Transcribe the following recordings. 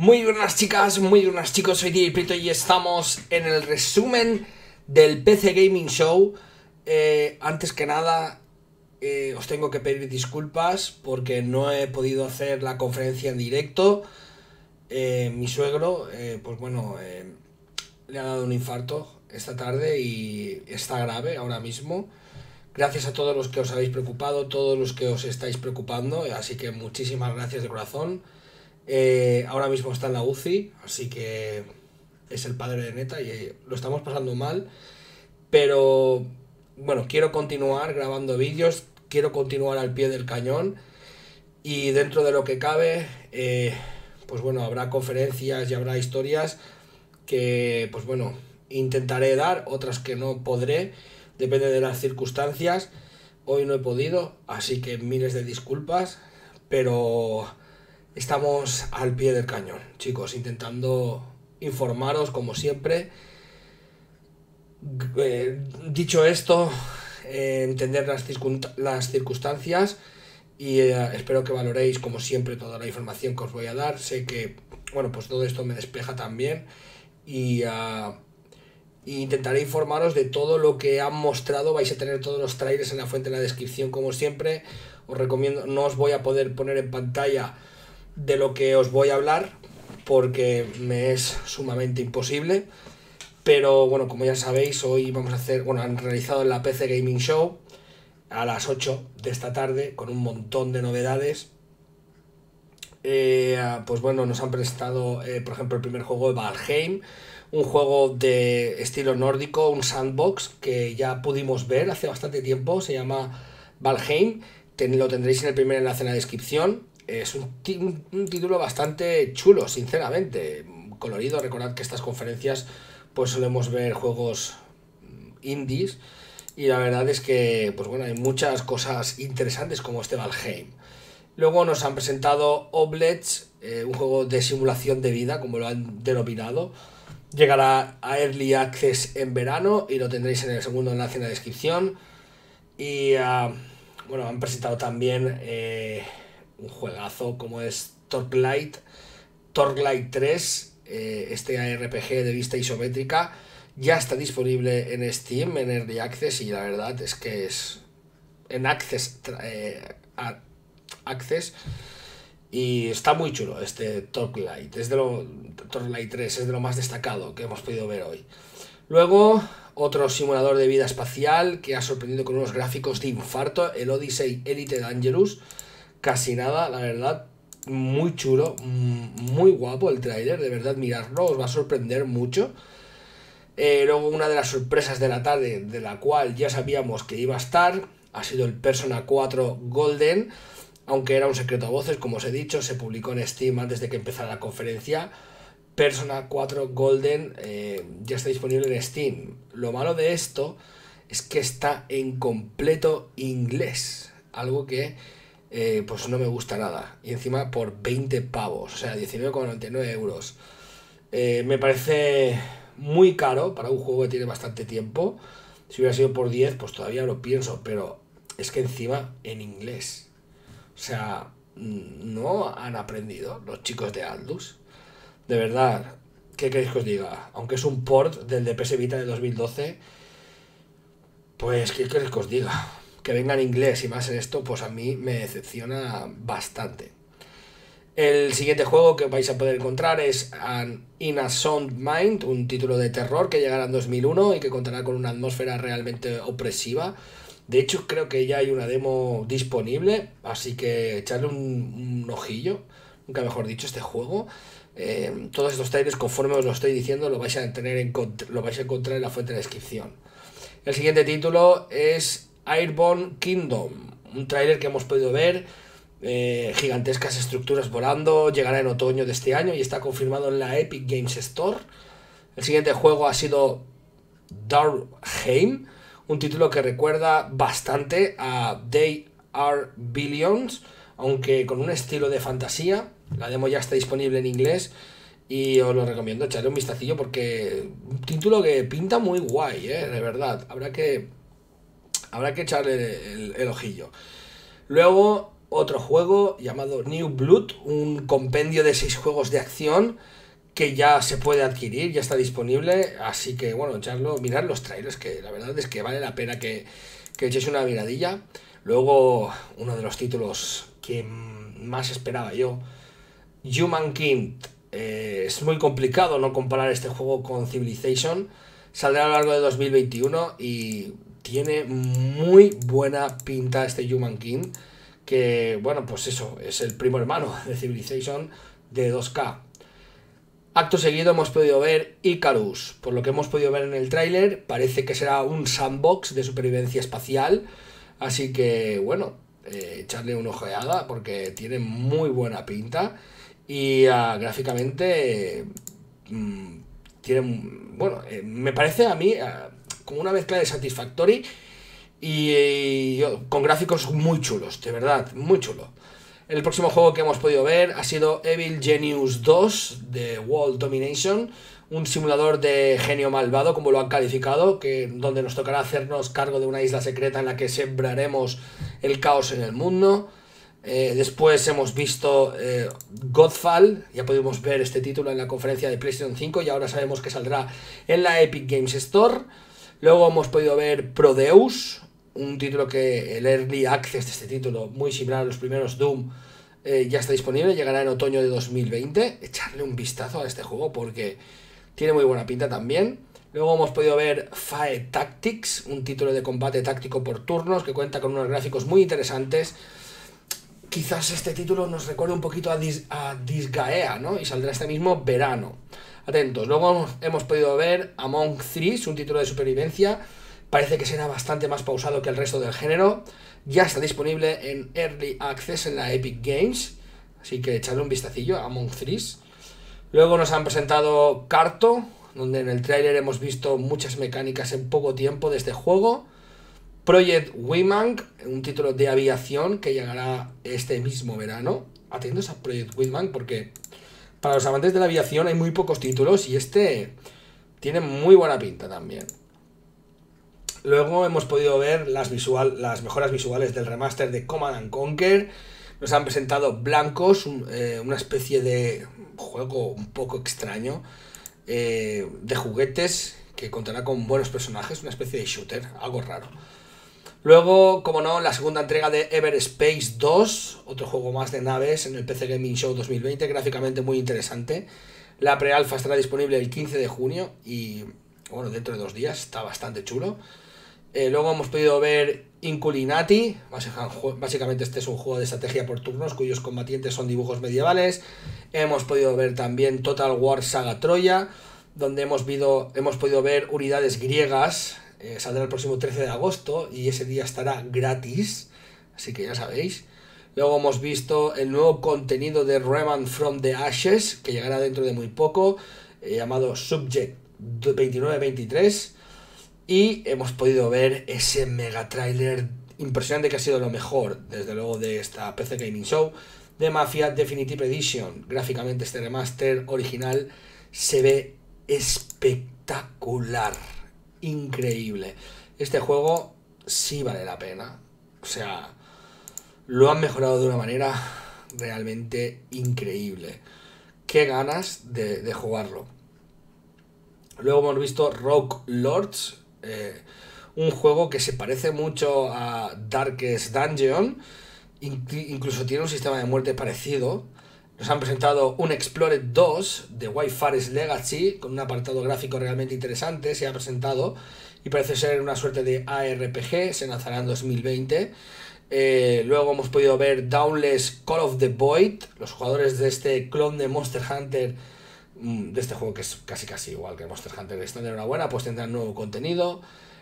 Muy buenas chicas, muy buenas chicos, soy DJ Prito y estamos en el resumen del PC Gaming Show. Eh, antes que nada, eh, os tengo que pedir disculpas porque no he podido hacer la conferencia en directo. Eh, mi suegro, pues bueno, le ha dado un infarto esta tarde y está grave ahora mismo. Gracias a todos los que os habéis preocupado, todos los que os estáis preocupando, así que muchísimas gracias de corazón. Eh, ahora mismo está en la UCI, así que es el padre de Neta y eh, lo estamos pasando mal. Pero bueno, quiero continuar grabando vídeos, quiero continuar al pie del cañón y dentro de lo que cabe, eh, pues bueno, habrá conferencias y habrá historias que, pues bueno, intentaré dar, otras que no podré, depende de las circunstancias. Hoy no he podido, así que miles de disculpas, pero Estamos al pie del cañón, chicos, intentando informaros como siempre. Eh, dicho esto, eh, entender las, circunstancias y eh, espero que valoréis como siempre toda la información que os voy a dar. Sé que, bueno, pues todo esto me despeja también y, ah, intentaré informaros de todo lo que han mostrado. Vais a tener todos los trailers en la fuente en la descripción como siempre. Os recomiendo, no os voy a poder poner en pantalla de lo que os voy a hablar porque me es sumamente imposible. Pero bueno, como ya sabéis, hoy vamos a hacer, bueno, han realizado la PC Gaming Show a las 8 de esta tarde con un montón de novedades. Eh, pues bueno, nos han prestado, eh, por ejemplo, el primer juego de Valheim, un juego de estilo nórdico, un sandbox que ya pudimos ver hace bastante tiempo, se llama Valheim, lo tendréis en el primer enlace en la descripción es un, título bastante chulo, sinceramente. Colorido, recordad que estas conferencias pues solemos ver juegos indies y la verdad es que pues bueno, hay muchas cosas interesantes como este Valheim. Luego nos han presentado Oblets, eh, un juego de simulación de vida, como lo han denominado. Llegará a Early Access en verano y lo tendréis en el segundo enlace en la descripción. Y ah, bueno, han presentado también eh, un juegazo como es Torchlight, Torchlight 3, eh, este ARPG de vista isométrica, ya está disponible en Steam, en Early Access, y la verdad es que es en Access, eh, Access y está muy chulo este Torchlight, es de lo, Torchlight 3 es de lo más destacado que hemos podido ver hoy. Luego, otro simulador de vida espacial que ha sorprendido con unos gráficos de infarto, el Odyssey Elite Dangerous, casi nada, la verdad. Muy chulo, mm, muy guapo el tráiler, de verdad mirarlo, os va a sorprender mucho. Eh, luego una de las sorpresas de la tarde, de la cual ya sabíamos que iba a estar, ha sido el Persona 4 Golden, aunque era un secreto a voces, como os he dicho, se publicó en Steam antes de que empezara la conferencia. Persona 4 Golden eh, ya está disponible en Steam. Lo malo de esto es que está en completo inglés, algo que eh, pues no me gusta nada. Y encima por 20 pavos, o sea, 19,99 euros. Eh, me parece muy caro para un juego que tiene bastante tiempo. Si hubiera sido por 10, pues todavía lo pienso, pero es que encima en inglés. O sea, no han aprendido los chicos de Aldus. De verdad, ¿qué queréis que os diga? Aunque es un port del de PS Vita de 2012, pues ¿qué queréis que os diga? Que venga en inglés y más en esto, pues a mí me decepciona bastante. El siguiente juego que vais a poder encontrar es An In a Sound Mind, un título de terror que llegará en 2001 y que contará con una atmósfera realmente opresiva. De hecho, creo que ya hay una demo disponible, así que echarle un, ojillo, nunca mejor dicho, este juego. Eh, todos estos trailers, conforme os lo estoy diciendo, lo vais a tener en, lo vais a encontrar en la fuente de descripción. El siguiente título es Airborne Kingdom, un tráiler que hemos podido ver, eh, gigantescas estructuras volando, llegará en otoño de este año y está confirmado en la Epic Games Store. El siguiente juego ha sido Darkheim, un título que recuerda bastante a They Are Billions, aunque con un estilo de fantasía. La demo ya está disponible en inglés y os lo recomiendo echarle un vistacillo porque un título que pinta muy guay, ¿eh? de verdad. Habrá que Habrá que echarle el, ojillo. Luego, otro juego llamado New Blood, un compendio de seis juegos de acción que ya se puede adquirir, ya está disponible, así que bueno, echarlo, mirar los trailers, que la verdad es que vale la pena que, que echéis una miradilla. Luego, uno de los títulos que más esperaba yo, Human King, eh, es muy complicado no comparar este juego con Civilization, saldrá a lo largo de 2021 y tiene muy buena pinta este Human King, que bueno, pues eso, es el primo hermano de Civilization de 2K. Acto seguido hemos podido ver Icarus. Por lo que hemos podido ver en el tráiler, parece que será un sandbox de supervivencia espacial. Así que, bueno, eh, echarle una ojeada porque tiene muy buena pinta. Y ah, gráficamente mm, tiene, bueno, eh, me parece a mí ah, como una mezcla de Satisfactory y, con gráficos muy chulos, de verdad, muy chulo. El próximo juego que hemos podido ver ha sido Evil Genius 2 de World Domination, un simulador de genio malvado, como lo han calificado, que, donde nos tocará hacernos cargo de una isla secreta en la que sembraremos el caos en el mundo. Eh, después hemos visto eh, Godfall, ya pudimos ver este título en la conferencia de PlayStation 5 y ahora sabemos que saldrá en la Epic Games Store. Luego hemos podido ver Prodeus, un título que el Early Access de este título, muy similar a los primeros Doom, eh, ya está disponible, llegará en otoño de 2020. Echarle un vistazo a este juego porque tiene muy buena pinta también. Luego hemos podido ver Fae Tactics, un título de combate táctico por turnos que cuenta con unos gráficos muy interesantes. Quizás este título nos recuerde un poquito a, a Disgaea, ¿no? Y saldrá este mismo verano. Atentos. Luego hemos podido ver Among Threes, un título de supervivencia Parece que será bastante más pausado que el resto del género. Ya está disponible en Early Access en la Epic Games. Así que echadle un vistacillo a Among Threes. Luego nos han presentado Carto, donde en el tráiler hemos visto muchas mecánicas en poco tiempo de este juego. Project Wingman, un título de aviación que llegará este mismo verano. Atentos a Project Wingman porque para los amantes de la aviación hay muy pocos títulos y este tiene muy buena pinta también. Luego hemos podido ver las, las mejoras visuales del remaster de Command Conquer. Nos han presentado Blancos, eh, una especie de juego un poco extraño eh, de juguetes que contará con buenos personajes, una especie de shooter, algo raro. Luego, como no, la segunda entrega de Everspace 2, otro juego más de naves en el PC Gaming Show 2020, gráficamente muy interesante. La pre-alfa estará disponible el 15 de junio y, bueno, dentro de dos días, está bastante chulo. Eh, luego hemos podido ver Inculinati, básicamente este es un juego de estrategia por turnos cuyos combatientes son dibujos medievales. Hemos podido ver también Total War Saga Troya, donde hemos, hemos podido ver unidades griegas. Eh, saldrá el próximo 13 de agosto y ese día estará gratis, así que ya sabéis. Luego hemos visto el nuevo contenido de Remand from the Ashes, que llegará dentro de muy poco, eh, llamado Subject 2923 y hemos podido ver ese mega trailer impresionante que ha sido lo mejor, desde luego, de esta PC Gaming Show de Mafia Definitive Edition. Gráficamente este remaster original se ve espectacular, increíble. Este juego sí vale la pena. O sea, lo han mejorado de una manera realmente increíble. Qué ganas de, de jugarlo. Luego hemos visto Rogue Lords, eh, un juego que se parece mucho a Darkest Dungeon, incluso tiene un sistema de muerte parecido. Nos han presentado un Explored 2 de Wi-Fi Legacy con un apartado gráfico realmente interesante. Se ha presentado y parece ser una suerte de ARPG. Se lanzará en 2020. Eh, luego hemos podido ver Downless Call of the Void. Los jugadores de este clon de Monster Hunter Mm, de este juego que es casi casi igual que Monster Hunter están de enhorabuena, pues tendrán nuevo contenido.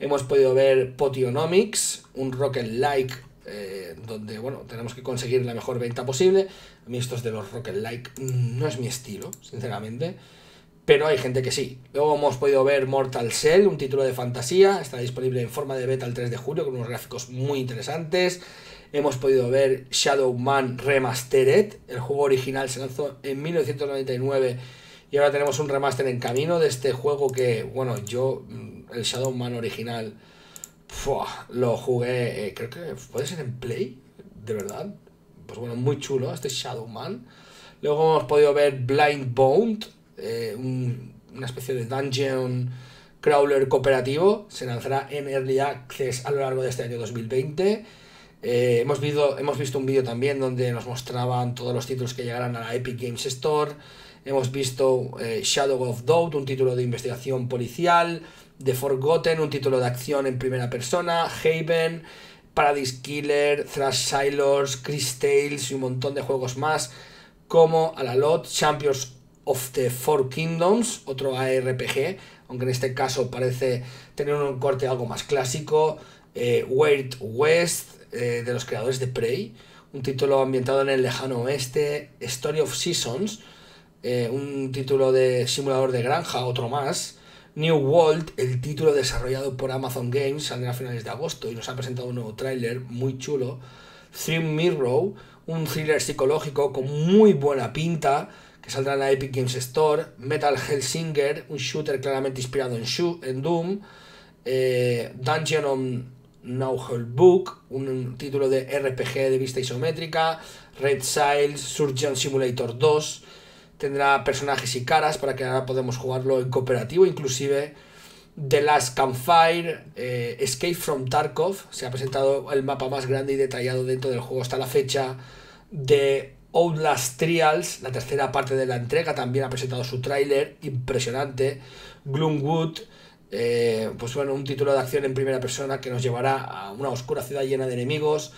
Hemos podido ver Potionomics, un rocket like eh, donde bueno, tenemos que conseguir la mejor venta posible. A mí estos de los rocket like no es mi estilo, sinceramente. Pero hay gente que sí. Luego hemos podido ver Mortal Shell, un título de fantasía. Está disponible en forma de beta el 3 de julio con unos gráficos muy interesantes. Hemos podido ver Shadow Man Remastered. El juego original se lanzó en 1999 y ahora tenemos un remaster en camino de este juego que, bueno, yo, mm, el Shadow Man original, lo jugué, eh, creo que puede ser en Play, de verdad. pues bueno, muy chulo, este Shadowman. Luego hemos podido ver Blind Bound, eh, una especie de dungeon crawler cooperativo. Se lanzará en Early Access a lo largo de este año 2020. Eh, hemos, visto, hemos visto un vídeo también donde nos mostraban todos los títulos que llegarán a la Epic Games Store. Hemos visto Shadow of Doubt, un título de investigación policial. The Forgotten, un título de acción en primera persona. Haven, Paradise Killer, Thrash Sailors, Chris Tales y un montón de juegos más. Como a la lot Champions of the Four Kingdoms, otro ARPG, aunque en este caso parece tener un corte algo más clásico. Eh, Weird West, eh, de los creadores de Prey, un título ambientado en el lejano oeste, Story of Seasons, eh, un título de simulador de granja, otro más, New World, el título desarrollado por Amazon Games, saldrá a finales de agosto y nos ha presentado un nuevo tráiler muy chulo, Three Mirror, un thriller psicológico con muy buena pinta, que saldrá en la Epic Games Store, Metal Hellsinger, un shooter claramente inspirado en, Doom, eh, Dungeon on No Book, un título de RPG de vista isométrica, Red Sails, Surgeon Simulator 2, tendrá personajes y caras para que ahora podemos jugarlo en cooperativo, inclusive The Last Campfire, eh, Escape from Tarkov, se ha presentado el mapa más grande y detallado dentro del juego hasta la fecha, de Outlast Trials, la tercera parte de la entrega, también ha presentado su tráiler impresionante, Gloomwood, eh, pues bueno, un título de acción en primera persona que nos llevará a una oscura ciudad llena de enemigos.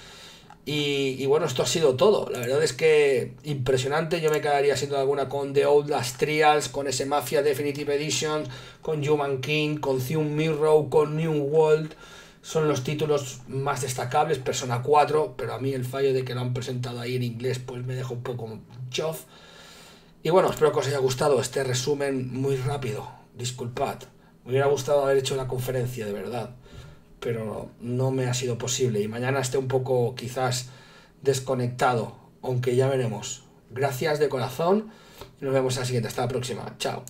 Y, bueno, esto ha sido todo. La verdad es que impresionante. Yo me quedaría siendo alguna con The Outlast Trials, con ese Mafia Definitive Edition, con Human King, con Thune Mirror, con New World. Son los títulos más destacables, Persona 4, pero a mí el fallo de que lo han presentado ahí en inglés pues me deja un poco chof. Y bueno, espero que os haya gustado este resumen muy rápido. Disculpad. Me hubiera gustado haber hecho la conferencia, de verdad. Pero no me ha sido posible. Y mañana esté un poco quizás desconectado. Aunque ya veremos. Gracias de corazón. Y nos vemos en la siguiente. Hasta la próxima. Chao.